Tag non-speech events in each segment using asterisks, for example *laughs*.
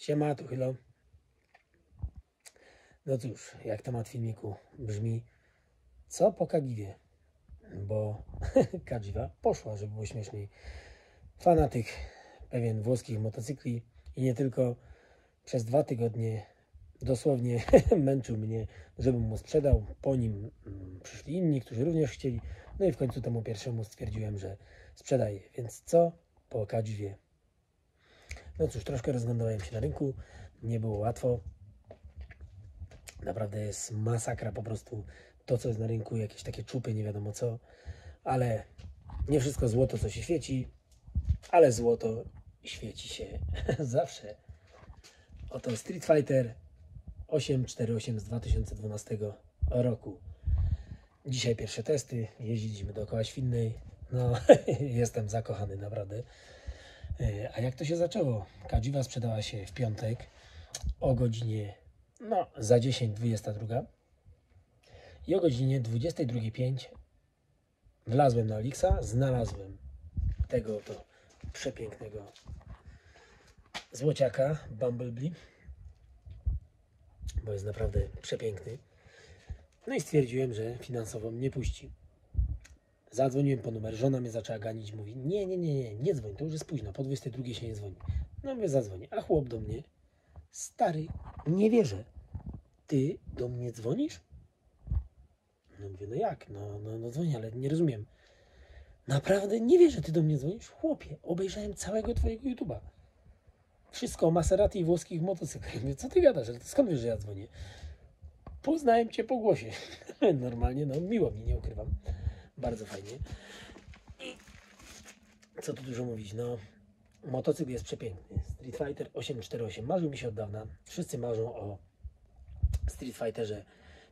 Siema, tu Hylo. No cóż, jak temat filmiku brzmi, co po Kagiwie? Bo *laughs* Kadziwa poszła, żeby było śmieszniej. Fanatyk pewien włoskich motocykli i nie tylko przez dwa tygodnie dosłownie *laughs* męczył mnie, żebym mu sprzedał. Po nim mm, przyszli inni, którzy również chcieli. No i w końcu temu pierwszemu stwierdziłem, że sprzedaję. Więc co po Kadziwie? No cóż, troszkę rozglądałem się na rynku. Nie było łatwo. Naprawdę jest masakra po prostu to, co jest na rynku, jakieś takie czupy, nie wiadomo co. Ale nie wszystko złoto, co się świeci, ale złoto świeci się *laughs* zawsze. Oto Street Fighter 848 z 2012 roku. Dzisiaj pierwsze testy, jeździliśmy dookoła Świnnej. No, *laughs* jestem zakochany naprawdę. E, A jak to się zaczęło? Kadziwa sprzedała się w piątek o godzinie no, za 10, 22 i o godzinie 22.05 wlazłem na Alixa, znalazłem tego to przepięknego złociaka Bumblebee, bo jest naprawdę przepiękny. No i stwierdziłem, że finansowo mnie puści. Zadzwoniłem po numer, żona mnie zaczęła ganić, mówi nie, nie, nie, nie, nie dzwoń, to już jest późno, po 22 się nie dzwoni. No mówię, zadzwonię, a chłop do mnie, stary, nie wierzę, ty do mnie dzwonisz? No mówię, no jak, no, no, no dzwonię, ale nie rozumiem. Naprawdę nie wierzę, ty do mnie dzwonisz? Chłopie, obejrzałem całego twojego YouTube'a. Wszystko o Maserati i włoskich motocyklach. Mówię, co ty gadasz, ale skąd wiesz, że ja dzwonię? Poznałem cię po głosie. *laughs* Normalnie, no miło mi, nie ukrywam. Bardzo fajnie. I co tu dużo mówić, no motocykl jest przepiękny. Street Fighter 848 marzył mi się od dawna. Wszyscy marzą o Street Fighterze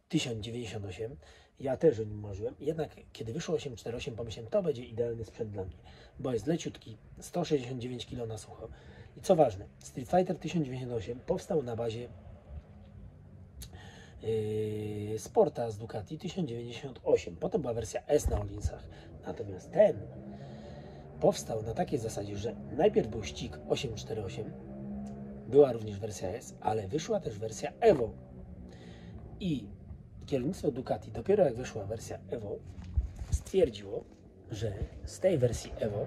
1098. Ja też o nim marzyłem. Jednak kiedy wyszło 848 pomyślałem, to będzie idealny sprzęt dla mnie, bo jest leciutki, 169 kg na sucho. I co ważne, Street Fighter 1098 powstał na bazie yy, Sporta z Ducati 1098. Potem była wersja S na Olinsach. Natomiast ten powstał na takiej zasadzie, że najpierw był ścig 848, była również wersja S, ale wyszła też wersja Evo. I kierownictwo Ducati, dopiero jak wyszła wersja Evo, stwierdziło, że z tej wersji Evo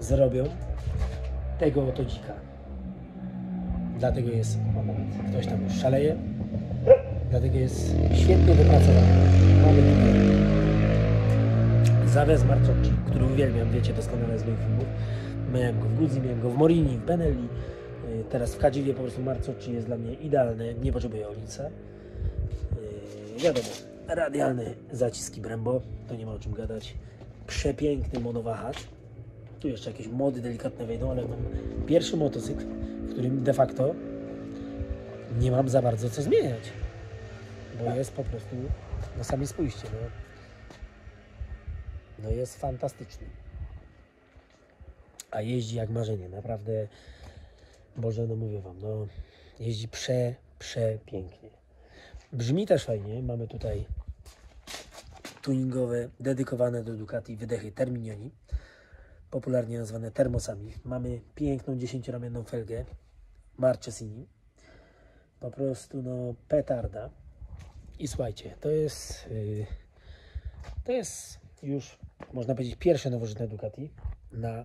zrobią tego oto dzika. Dlatego jest, ktoś tam już szaleje, dlatego jest świetnie wypracowany. Mamy tutaj Zawez Marcocci, który uwielbiam, wiecie doskonale z moich filmów. Miałem go w Guzzi, miałem go w Morini, w Benelli. Yy, Teraz w Kadziwie po prostu Marcocci jest dla mnie idealny, nie potrzebuję Olica. Yy, wiadomo, radialne zaciski Brembo, to nie ma o czym gadać. Przepiękny monowahacz. Tu jeszcze jakieś mody delikatne wejdą, ale mam pierwszy motocykl, w którym de facto nie mam za bardzo co zmieniać. Bo jest po prostu, no sami spójrzcie, no, no jest fantastyczny. A jeździ jak marzenie, naprawdę. Boże, no mówię Wam, no jeździ prze, przepięknie. Brzmi też fajnie. Mamy tutaj tuningowe, dedykowane do Ducati wydechy Terminioni, popularnie nazwane termosami. Mamy piękną dziesięcioramienną felgę Marchesini. Po prostu no petarda. I słuchajcie, to jest yy, to jest już można powiedzieć pierwsze nowożytne Ducati na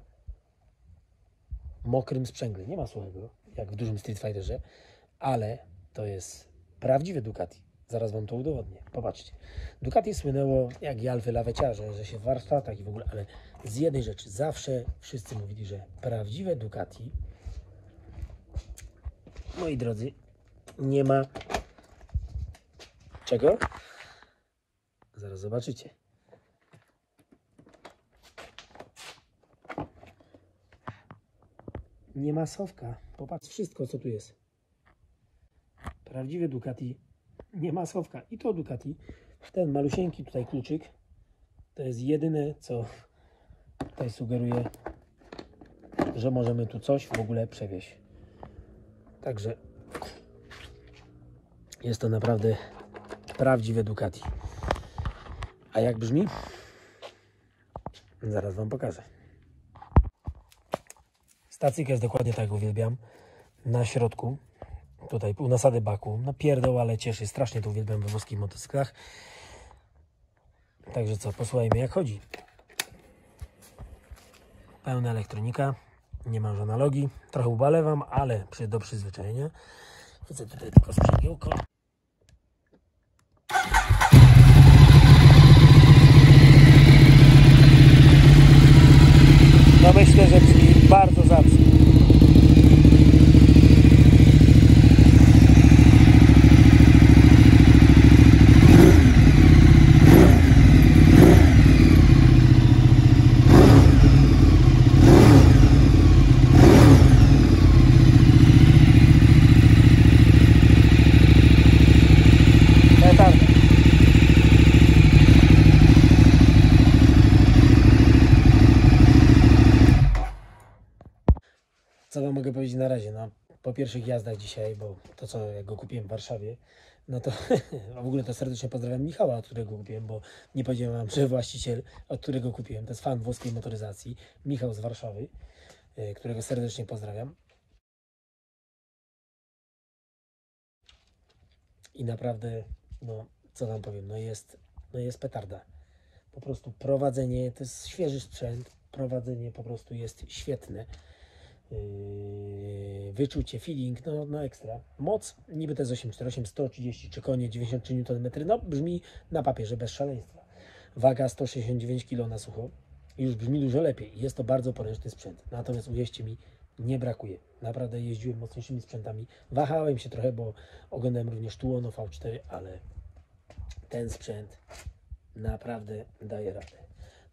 mokrym sprzęgle. Nie ma suchego, jak w dużym Street Fighterze, ale to jest prawdziwe Ducati. Zaraz Wam to udowodnię. Popatrzcie. Ducati słynęło jak i Alfy laweciarze, że się w warsztatach i w ogóle, ale z jednej rzeczy zawsze wszyscy mówili, że prawdziwe Ducati moi drodzy, nie ma czego? Zaraz zobaczycie. Nie ma. Popatrz wszystko, co tu jest. Prawdziwe Ducati nie ma. I to Ducati. Ten malusieńki tutaj kluczyk to jest jedyne, co tutaj sugeruje, że możemy tu coś w ogóle przewieźć. Także jest to naprawdę prawdziwe Ducati. A jak brzmi? Zaraz Wam pokażę. Stacyjka jest dokładnie tak, uwielbiam. na środku, tutaj pół nasady baku, no pierdol, ale cieszy, strasznie to uwielbiam we włoskich motocyklach. Także co, posłuchajmy jak chodzi. Pełna elektronika, nie ma już analogii, trochę ubalewam, ale przy, do przyzwyczajenia. Chcę tutaj tylko sprzęgiełko. No myślę, że brzmi bardzo zacnie. Petarda. Co wam mogę powiedzieć na razie? No, po pierwszych jazdach dzisiaj, bo to co jak go kupiłem w Warszawie, no to *laughs* w ogóle to serdecznie pozdrawiam Michała, od którego kupiłem, bo nie powiedziałem wam, że właściciel, od którego kupiłem, to jest fan włoskiej motoryzacji, Michał z Warszawy, y, którego serdecznie pozdrawiam. I naprawdę, no co wam powiem, no jest, no jest petarda. Po prostu prowadzenie, to jest świeży sprzęt, prowadzenie po prostu jest świetne. Yy, wyczucie, feeling, no, no ekstra. Moc, niby to jest 848, 133 konie, 93 Nm, no brzmi na papierze bez szaleństwa. Waga 169 kg na sucho, już brzmi dużo lepiej. Jest to bardzo poręczny sprzęt. Natomiast uwierzcie mi, nie brakuje. Naprawdę jeździłem mocniejszymi sprzętami. Wahałem się trochę, bo oglądałem również Tuono V4, ale ten sprzęt naprawdę daje radę.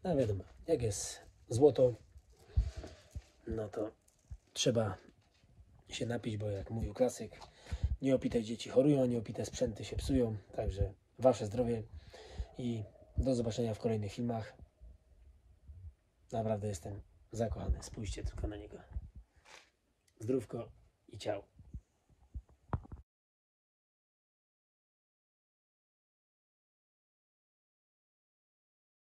No wiadomo, jak jest złoto, no to trzeba się napić, bo jak mówił klasyk, nieopite dzieci chorują, nieopite sprzęty się psują, także wasze zdrowie i do zobaczenia w kolejnych filmach. Naprawdę jestem zakochany, spójrzcie tylko na niego. Zdrówko i ciao.